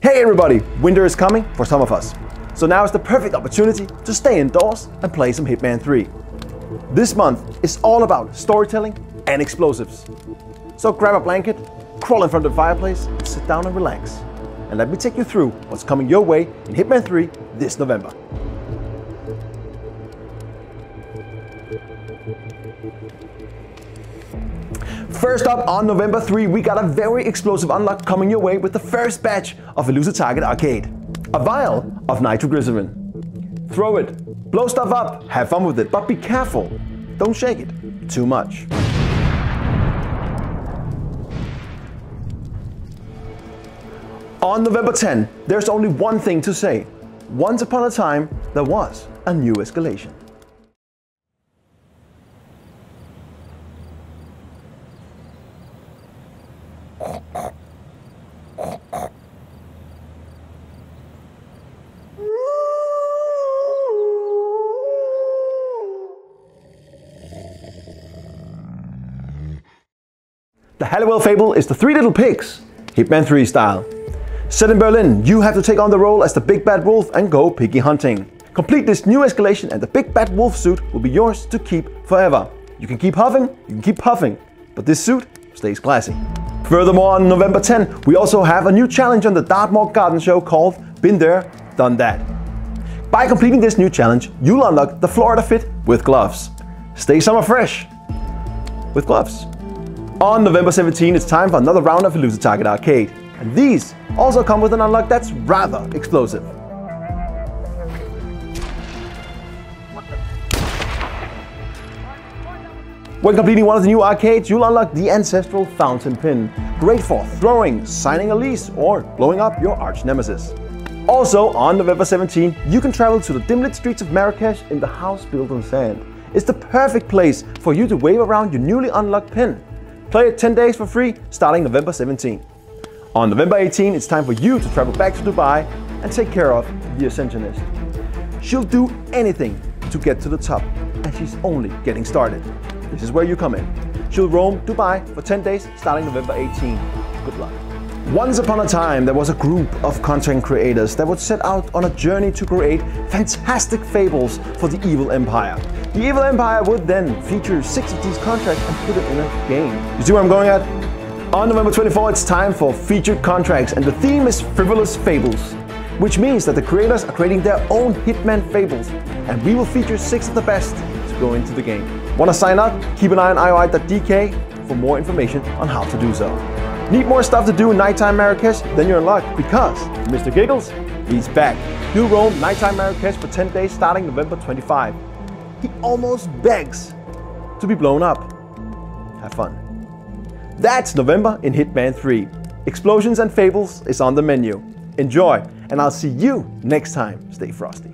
Hey everybody, winter is coming for some of us. So now is the perfect opportunity to stay indoors and play some Hitman 3. This month is all about storytelling and explosives. So grab a blanket, crawl in front of the fireplace, sit down and relax. And let me take you through what's coming your way in Hitman 3 this November. First up on November 3, we got a very explosive unlock coming your way with the first batch of Elusive Target Arcade. A vial of nitroglycerin. Throw it, blow stuff up, have fun with it, but be careful. Don't shake it too much. On November 10, there's only one thing to say. Once upon a time, there was a new escalation. The Hamelin Fable is the Three Little Pigs, Hitman 3 style. Set in Berlin, you have to take on the role as the Big Bad Wolf and go piggy hunting. Complete this new escalation and the Big Bad Wolf suit will be yours to keep forever. You can keep huffing, you can keep puffing, but this suit stays classy. Furthermore, on November 10, we also have a new challenge on the Dartmoor Garden Show called Been There, Done That. By completing this new challenge, you'll unlock the Florida Fit with gloves. Stay summer fresh with gloves. On November 17, it's time for another round of Elusive Target Arcade. And these also come with an unlock that's rather explosive. When completing one of the new arcades, you'll unlock the Ancestral Fountain Pin. Great for throwing, signing a lease, or blowing up your arch nemesis. Also, on November 17, you can travel to the dim-lit streets of Marrakesh in the house built on sand. It's the perfect place for you to wave around your newly unlocked pin. Play it 10 days for free starting November 17. On November 18, it's time for you to travel back to Dubai and take care of the Ascensionist. She'll do anything to get to the top, and she's only getting started. This is where you come in. She'll roam Dubai for 10 days starting November 18. Good luck. Once upon a time, there was a group of content creators that would set out on a journey to create fantastic fables for the evil empire. The evil empire would then feature six of these contracts and put it in a game. You see where I'm going at? On November 24, it's time for featured contracts, and the theme is frivolous fables, which means that the creators are creating their own Hitman fables, and we will feature six of the best to go into the game. Want to sign up? Keep an eye on ioi.dk for more information on how to do so. Need more stuff to do in Nighttime Marrakesh? Then you're in luck because Mr. Giggles, he's back. He'll roam Nighttime Marrakesh for 10 days starting November 25. He almost begs to be blown up. Have fun. That's November in Hitman 3. Explosions and Fables is on the menu. Enjoy, and I'll see you next time. Stay frosty.